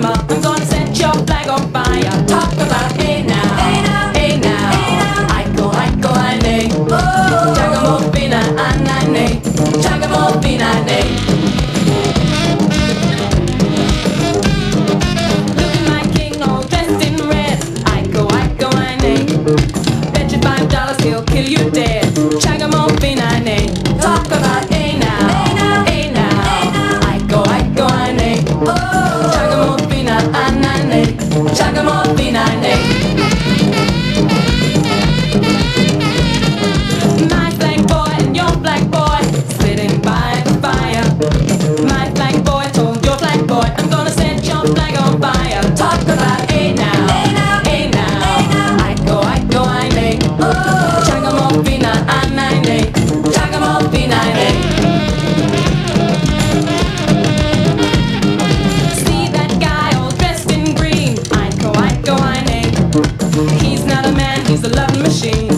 I'm set your flag on fire. Talk about hey now, hey now, hey now. Oh. Ane. Look at my king all dressed in red. Bet you five dollars he'll kill you dead. Chagamo pina, ane. Talk about machine.